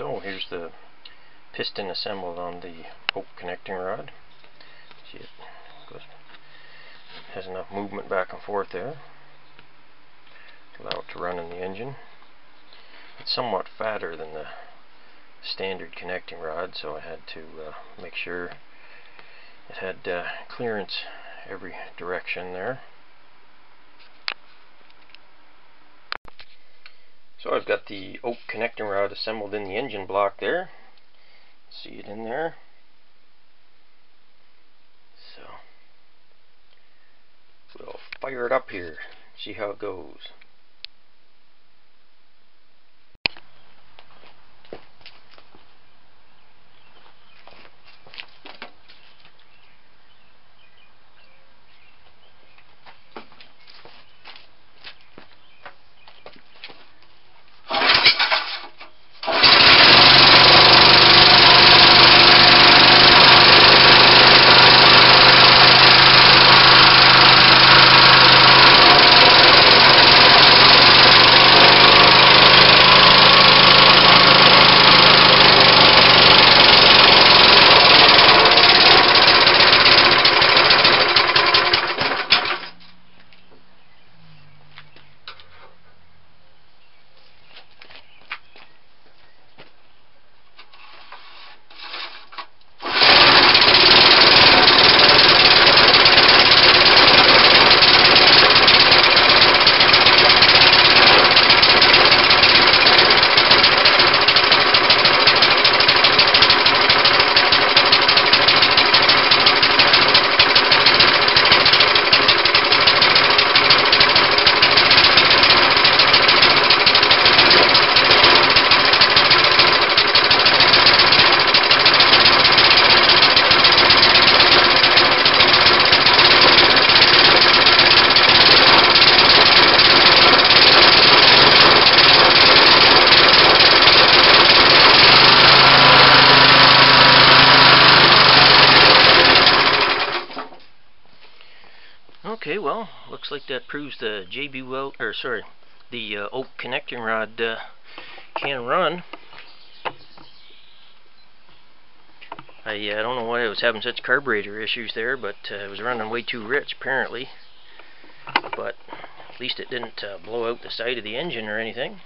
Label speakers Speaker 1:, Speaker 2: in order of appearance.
Speaker 1: So here's the piston assembled on the oak connecting rod. See it goes has enough movement back and forth there. Allow it to run in the engine. It's somewhat fatter than the standard connecting rod, so I had to uh, make sure it had uh, clearance every direction there. So I've got the oak connecting rod assembled in the engine block there. See it in there. So we'll fire it up here, see how it goes. Okay, well, looks like that proves the JB Weld, or sorry, the uh, oak connecting rod uh, can run. I uh, don't know why I was having such carburetor issues there, but uh, it was running way too rich apparently. But at least it didn't uh, blow out the side of the engine or anything.